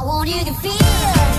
I want you to feel